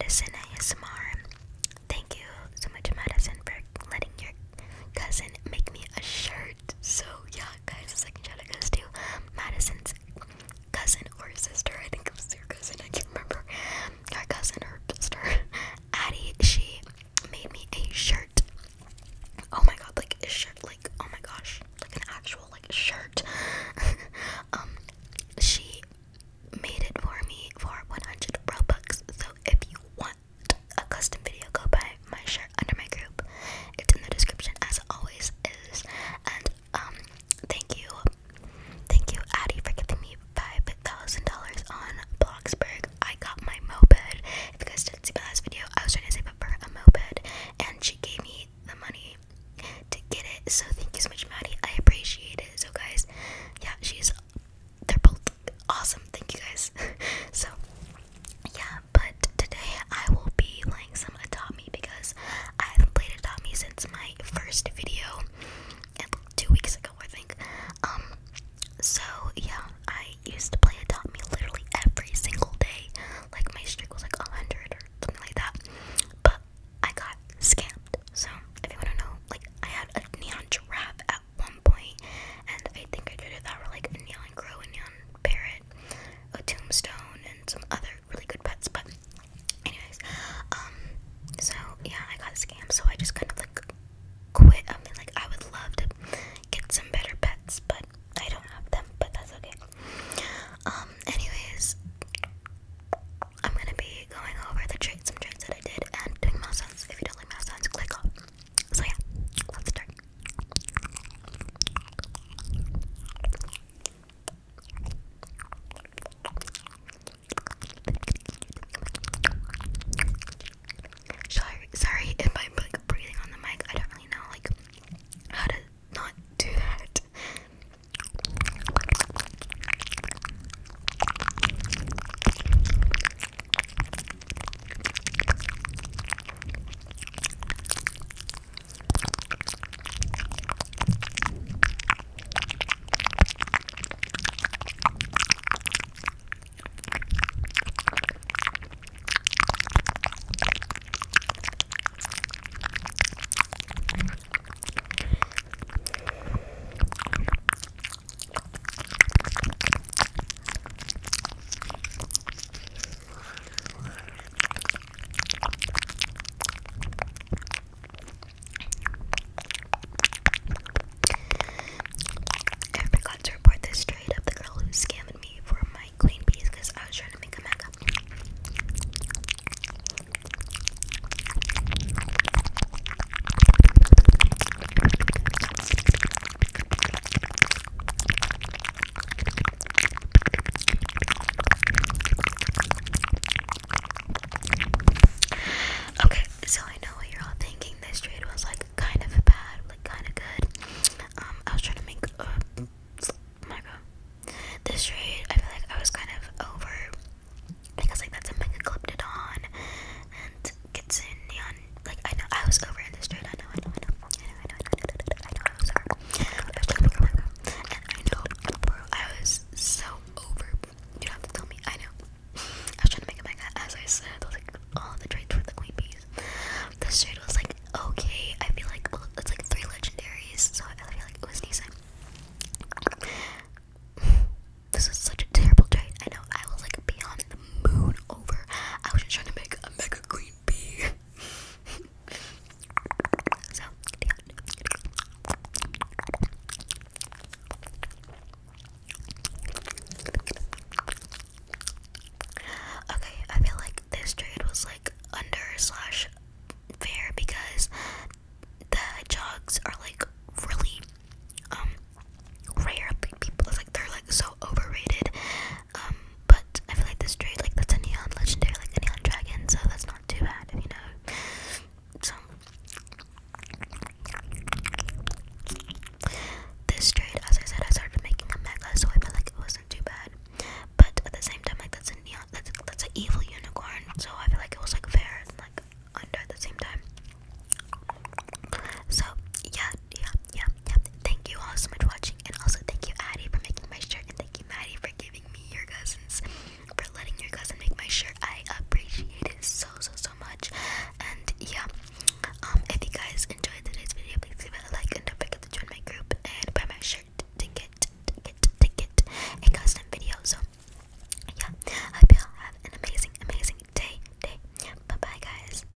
Madison ASMR. Thank you so much, Madison, for letting your cousin make me a shirt. So, yeah, guys, the second shout out goes to Madison's cousin or sister. I think it was your cousin, I can't remember. Her cousin or sister, Addie, she made me a shirt. Oh my god, like a shirt, like so much, Maddie. Okay.